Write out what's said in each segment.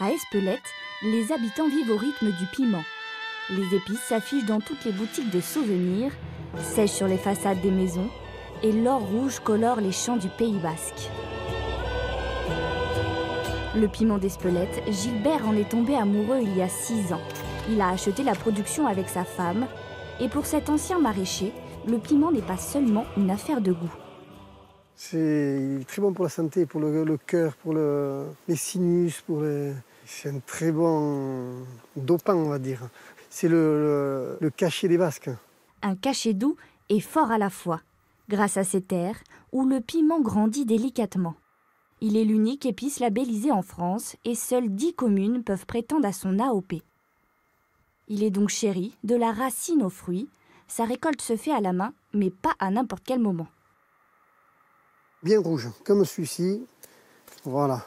À Espelette, les habitants vivent au rythme du piment. Les épices s'affichent dans toutes les boutiques de souvenirs, sèchent sur les façades des maisons, et l'or rouge colore les champs du Pays basque. Le piment d'Espelette, Gilbert en est tombé amoureux il y a six ans. Il a acheté la production avec sa femme, et pour cet ancien maraîcher, le piment n'est pas seulement une affaire de goût. C'est très bon pour la santé, pour le, cœur, pour le- les sinus, pour les... C'est un très bon dopant, on va dire. C'est le cachet des Basques. Un cachet doux et fort à la fois, grâce à ces terres où le piment grandit délicatement. Il est l'unique épice labellisée en France et seules 10 communes peuvent prétendre à son AOP. Il est donc chéri, de la racine aux fruits. Sa récolte se fait à la main, mais pas à n'importe quel moment. Bien rouge, comme celui-ci. Voilà.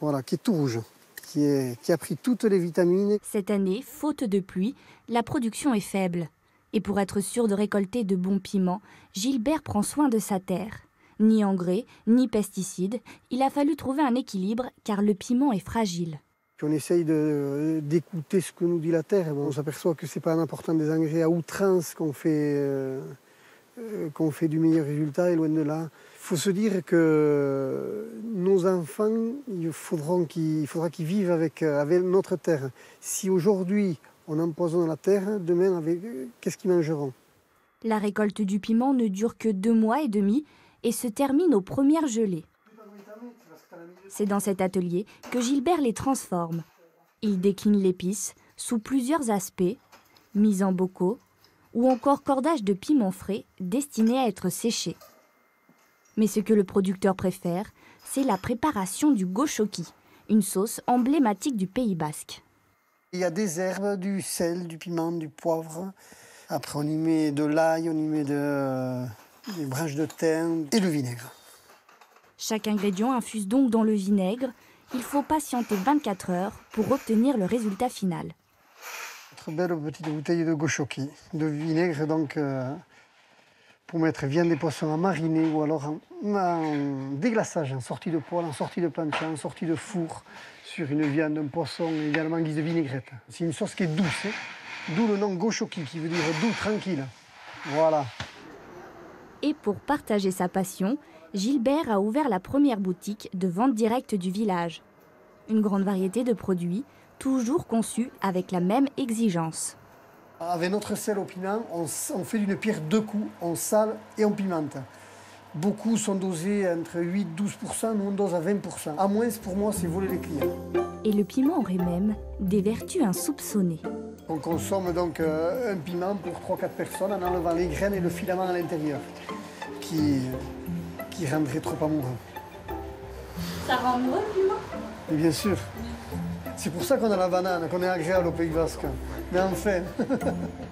Voilà, qui est tout rouge. Qui, est, qui a pris toutes les vitamines. Cette année, faute de pluie, la production est faible. Et pour être sûr de récolter de bons piments, Gilbert prend soin de sa terre. Ni engrais, ni pesticides, il a fallu trouver un équilibre car le piment est fragile. On essaye d'écouter ce que nous dit la terre. On s'aperçoit que c'est pas en apportant des engrais à outrance qu'on fait, euh, qu'on fait du meilleur résultat, et loin de là. Il faut se dire que nos enfants, il, faudra qu'ils vivent avec, euh, avec notre terre. Si aujourd'hui on empoisonne la terre, demain, euh, qu'est-ce qu'ils mangeront? La récolte du piment ne dure que deux mois et demi et se termine aux premières gelées. C'est dans cet atelier que Gilbert les transforme. Il décline l'épice sous plusieurs aspects, mise en bocaux ou encore cordage de piment frais destiné à être séché. Mais ce que le producteur préfère, c'est la préparation du goshoki, une sauce emblématique du Pays basque. Il y a des herbes, du sel, du piment, du poivre. Après, on y met de l'ail, on y met de, des branches de thym et le vinaigre. Chaque ingrédient infuse donc dans le vinaigre. Il faut patienter 24 heures pour obtenir le résultat final. Belle petite bouteille de goshoki, de vinaigre, donc euh, pour mettre viande des poissons à mariner ou alors en, déglaçage, en sortie de poêle, en sortie de plancha, en sortie de four, sur une viande, un poisson, également en guise de vinaigrette. C'est une sauce qui est douce, hein. d'où le nom goshoki, qui veut dire doux, tranquille. Voilà. Et pour partager sa passion, Gilbert a ouvert la première boutique de vente directe du village. Une grande variété de produits, toujours conçus avec la même exigence. Avec notre sel au piment, on, fait d'une pierre deux coups, on sale et on pimente. Beaucoup sont dosés entre 8 et 12% nous on dose à 20% À moins, pour moi, c'est voler les clients. Et le piment aurait même des vertus insoupçonnées. On consomme donc euh, un piment pour 3-4 personnes en enlevant les graines et le filament à l'intérieur, qui, qui rendrait trop amoureux. Ça rend amoureux le piment? Et bien sûr. C'est pour ça qu'on a la banane, qu'on est agréable au Pays Basque. Mais enfin.